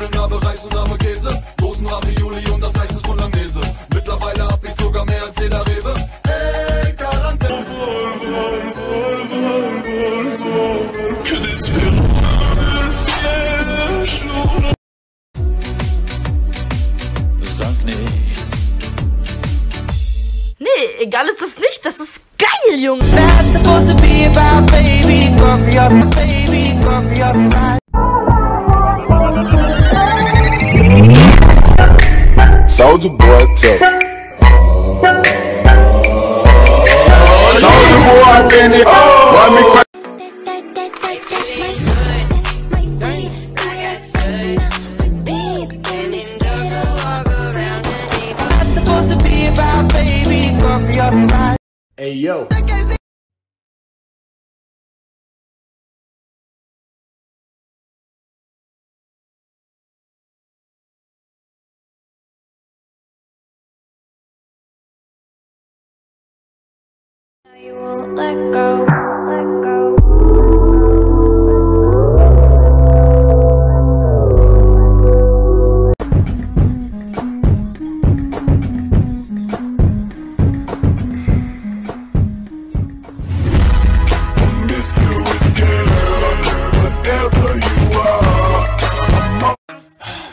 Ich habe Nudeln, habe Reis und habe Käse. Dosen Ravioli und das Eis ist voller Mese. Mittlerweile hab ich sogar mehr als jeder Rewe. Ey, Quarantäne. Sag nichts. Nee, egal ist das nicht. Das ist geil, Junge. Not supposed to be about baby coffee up, baby coffee up. Soldier boy. Soldier boy, me cry? Not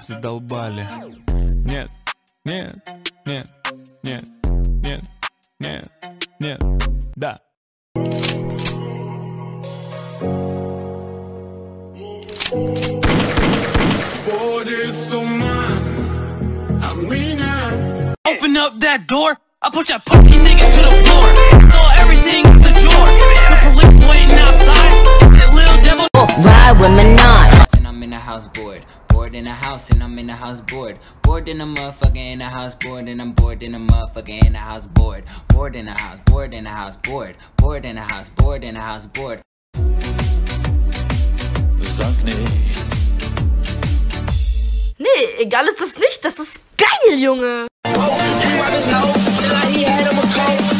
Задолбали. Нет, нет, нет, нет, нет, нет, нет, Open up that door. I push that pussy nigga to the floor. Saw everything in the drawer. The police waiting outside. That little devil. Ride with Minaj. and I'm in the house bored. Bored in the house and I'm in the house bored. Bored in the motherfucker in the house bored and I'm bored in the motherfucker in the house bored. Bored in the house, bored in the house, bored. Bored in the house, bored in the house, bored. Sag nichts. Nee, egal ist das nicht. Das ist geil, Junge.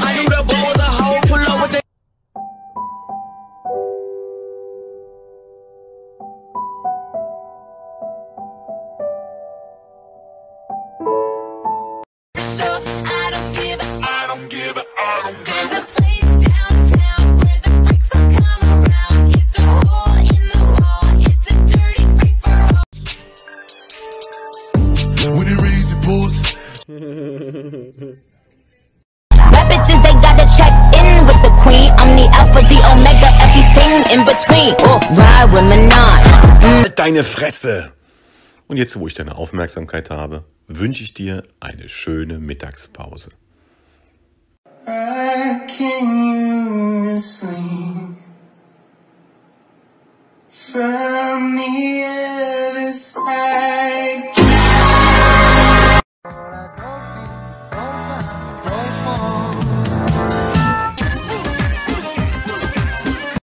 There's When he raise the pulls. Rap bitches, they gotta check in with the queen. I'm the alpha, the omega, everything in between. Oh, ride with Minaj. Halt deine Fresse! Und jetzt, wo ich deine Aufmerksamkeit habe, wünsche ich dir eine schöne Mittagspause. Can you sleep?